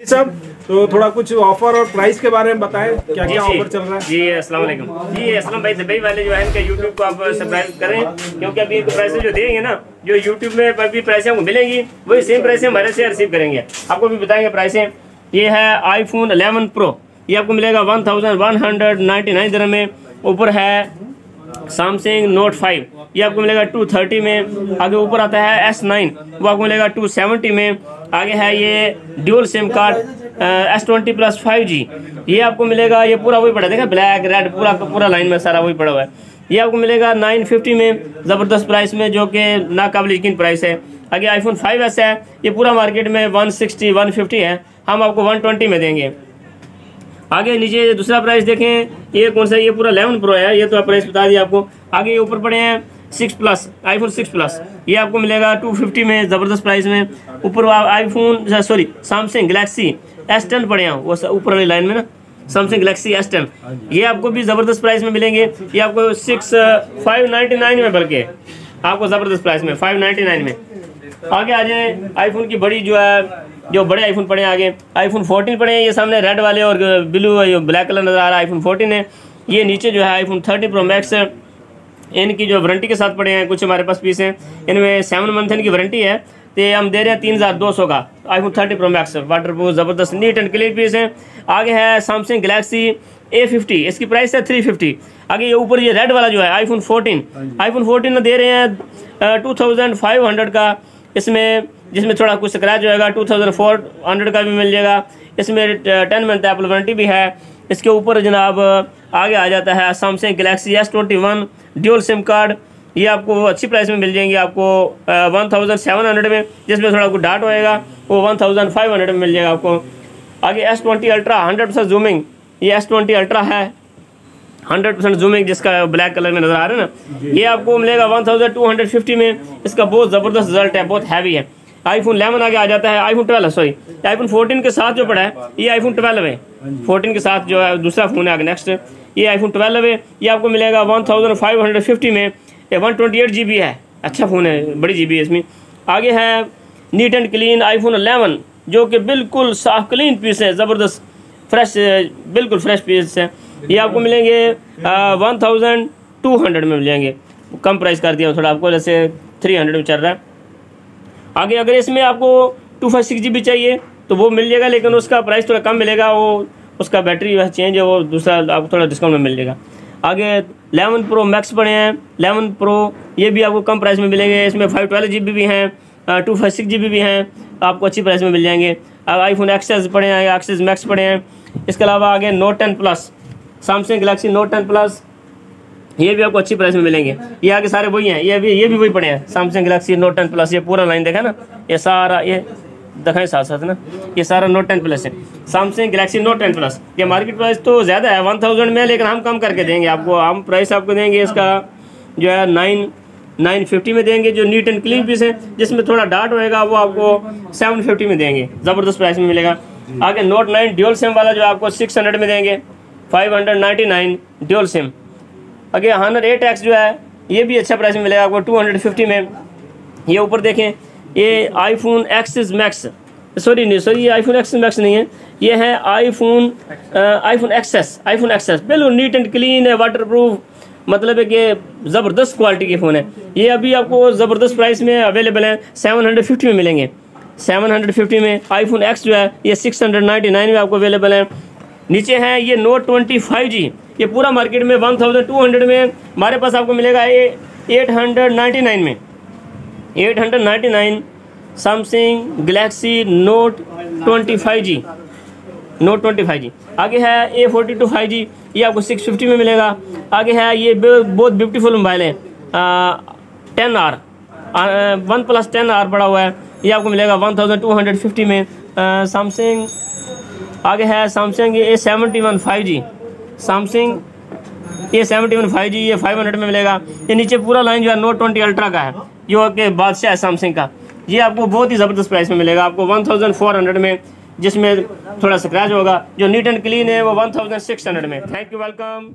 सब। तो थोड़ा कुछ ऑफ़र और प्राइस के बारे में बताएँ क्या क्या ऑफ़र चल रहा है। जी अस्सलाम वालेकुम। जी असलम भाई दुबई वाले जो है इनका यूट्यूब को आप सब्सक्राइब करें क्योंकि अभी इनको प्राइस जो देंगे ना जो यूट्यूब में अभी प्राइस हमको मिलेंगी वही सेम प्राइस हमारे से रिसीव करेंगे। आपको भी बताएँगे प्राइसें ये है आईफोन 11 प्रो ये आपको मिलेगा one thousand one hundred ninety nine में। ऊपर है सैमसंग नोट फाइव ये आपको मिलेगा टू थर्टी में। आगे ऊपर आता है एस नाइन वो आपको मिलेगा टू सेवेंटी में। आगे है ये dual sim card S twenty plus five G ये आपको मिलेगा, ये पूरा वही पड़ा देखा ब्लैक रेड पूरा पूरा लाइन में सारा वही पड़ा हुआ है। ये आपको मिलेगा नाइन फिफ्टी में, ज़बरदस्त प्राइस में, जो कि नाकाबिल यकीन प्राइस है। आगे आईफोन फाइव एस है, ये पूरा मार्केट में वन सिक्सटी वन फिफ्टी है। हम आपको वन ट्वेंटी में देंगे। आगे नीचे दूसरा प्राइस देखें। ये कौन सा ये पूरा लेवन प्रो है। ये तो प्राइस बता दिया आपको। आगे ये ऊपर पड़े हैं six plus iPhone six plus ये आपको मिलेगा टू फिफ्टी में, ज़बरदस्त प्राइस में। ऊपर iPhone sorry Samsung Galaxy S ten पड़े हैं। वो ऊपर वाली लाइन में ना। सैमसंग गलेक्सी एस टेन ये आपको भी ज़बरदस्त प्राइस में मिलेंगे। ये आपको सिक्स फाइव नाइन्टी नाइन में बल्कि। आपको ज़बरदस्त प्राइस में फाइव नाइन्टी नाइन में। आगे आ जाए। आईफोन की बड़ी जो है जो बड़े आईफोन पड़े हैं आगे। आईफोन 14 पड़े हैं ये सामने रेड वाले और ब्लू ब्लैक कलर नज़र आ रहा है आईफोन 14 है। ये नीचे जो है आईफोन 30 प्रो मैक्स इनकी जो वारंटी के साथ पड़े हैं कुछ हमारे पास पीस हैं। इनमें सेवन मंथ इनकी वारंटी है। तो हम दे रहे हैं तीन हज़ार दो सौ का iPhone thirty pro max waterproof ज़बरदस्त नीट एंड क्लीन पीस है। आगे है सैमसंग गलेक्सी ए फिफ्टी इसकी प्राइस है थ्री फिफ्टी आगे ये ऊपर ये रेड वाला जो है iPhone fourteen I iPhone fourteen दे रहे हैं टू थाउज़ेंड फाइव हंड्रेड का। इसमें जिसमें थोड़ा कुछ स्क्रैच होएगा टू थाउज़ेंड फोर हंड्रेड का भी मिल जाएगा। इसमें टेन मंथ एप्पल वारंटी भी है। इसके ऊपर जनाब आगे आ जाता है Samsung Galaxy S twenty one dual sim card ये आपको अच्छी प्राइस में मिल जाएँगे आपको वन थाउज़ेंड सेवन हंड्रेड में, जिसमें थोड़ा कुछ डाट होएगा, वो वन थाउज़ेंड फाइव हंड्रेड में मिल जाएगा आपको। आगे S twenty ultra hundred percent zooming ये एस ट्वेंटी अल्ट्रा है। हंड्रेड परसेंट जूमिंग जिसका ब्लैक कलर में नज़र आ रहा है ना। ये आपको मिलेगा one thousand two hundred fifty में। इसका बहुत ज़बरदस्त रिज़ल्ट है, बहुत हैवी है। आईफोन इलेवन आगे आ जाता है iPhone twelve sorry iPhone fourteen के साथ जो पड़ा है ये आईफोन ट्वेल्व है। फोर्टीन के साथ जो है दूसरा फ़ोन है आगे नेक्स्ट ये आईफोन ट्वेल्व है ये आपको मिलेगा one thousand five hundred fifty में। ये one twenty eight G B है अच्छा फ़ोन है बड़ी जी बी है इसमें। आगे है neat and clean iPhone eleven जो कि बिल्कुल साफ़ क्लीन पीस है ज़बरदस्त फ्रेश बिल्कुल फ्रेश पीस है। ये आपको मिलेंगे वन थाउज़ेंड टू हंड्रेड में मिलेंगे। कम प्राइस कर दिया थोड़ा आपको जैसे थ्री हंड्रेड में चल रहा है। आगे अगर इसमें आपको two five six G B चाहिए तो वो मिल जाएगा, लेकिन उसका प्राइस थोड़ा कम मिलेगा, वो उसका बैटरी वह चेंज है, वो दूसरा आपको थोड़ा डिस्काउंट में मिल जाएगा। आगे लेवन प्रो मैक्स पड़े हैं लेवन प्रो ये भी आपको कम प्राइस में मिलेंगे, इसमें फाइव ट्वेल्व जी बी भी हैं two five six G B भी हैं, आपको अच्छी प्राइस में मिल जाएँगे। आईफोन एक्सेस पड़े हैं एक्सेस मैक्स पड़े हैं। इसके अलावा आगे note ten plus Samsung Galaxy note ten plus ये भी आपको अच्छी प्राइस में मिलेंगे। ये आगे सारे वही हैं। ये भी ये भी वही पड़े हैं। Samsung Galaxy note ten plus ये पूरा लाइन देखा ना? ये सारा ये दिखाएँ साथ साथ ना। ये सारा नोट टेन प्लस है। Samsung Galaxy note ten plus ये मार्केट प्राइस तो ज़्यादा है वन थाउज़ेंड में, लेकिन हम कम करके देंगे आपको। हम प्राइस आपको देंगे इसका जो है नाइन नाइन फिफ्टी में देंगे, जो नीट एंड क्लीन पीस है, जिसमें थोड़ा डार्ट होएगा, वो आपको सेवन फिफ्टी में देंगे। ज़बरदस्त प्राइस में मिलेगा। आगे नोट नाइन ड्यूल सिम वाला जो आपको सिक्स हंड्रेड में देंगे। Five hundred ninety nine dual sim अगे हंड्रेड एट एक्स जो है, ये भी अच्छा प्राइस में मिलेगा आपको टू हंड्रेड फिफ्टी में। ये ऊपर देखें, ये आईफोन एक्सिस मैक्स सॉरी नहीं सॉरी ये आईफोन एक्सिस मैक्स नहीं है। ये है iPhone iPhone XS iPhone XS बिल्कुल नीट एंड क्लीन है वाटर प्रूफ मतलब है कि ज़बरदस्त क्वालिटी के फ़ोन है। ये अभी आपको ज़बरदस्त प्राइस में अवेलेबल है सेवन हंड्रेड फिफ्टी में मिलेंगे। सेवन हंड्रेड फिफ्टी में आईफोन एक्स जो है, ये सिक्स हंड्रेड नाइन्टी नाइन में आपको अवेलेबल है। नीचे है, ये नोट ट्वेंटी फाइव जी ये पूरा मार्केट में वन थाउज़ेंड टू हंड्रेड में हमारे पास आपको मिलेगा ये एट हंड्रेड नाइन्टी नाइन में। Eight hundred ninety nine Samsung Galaxy note twenty five G note twenty five G आगे है A forty two five G ये आपको सिक्स फिफ्टी में मिलेगा। आगे है ये बहुत ब्यूटीफुल मोबाइल है। Ten R OnePlus ten R पड़ा हुआ है। ये आपको मिलेगा one thousand two hundred fifty में। सैमसंग आगे है Samsung A seventy one five G Samsung ये सेवेंटी वन फाइव जी ये फाइव हंड्रेड में मिलेगा। ये नीचे पूरा लाइन जो है नोट ट्वेंटी अल्ट्रा का है। जो कि बादशाह है सैमसंग का। ये आपको बहुत ही ज़बरदस्त प्राइस में मिलेगा। आपको वन थाउज़ेंड फोर हंड्रेड में, जिसमें थोड़ा स्क्रैच होगा। जो नीट एंड क्लीन है, वो वन थाउज़ेंड सिक्स हंड्रेड में। Thank you welcome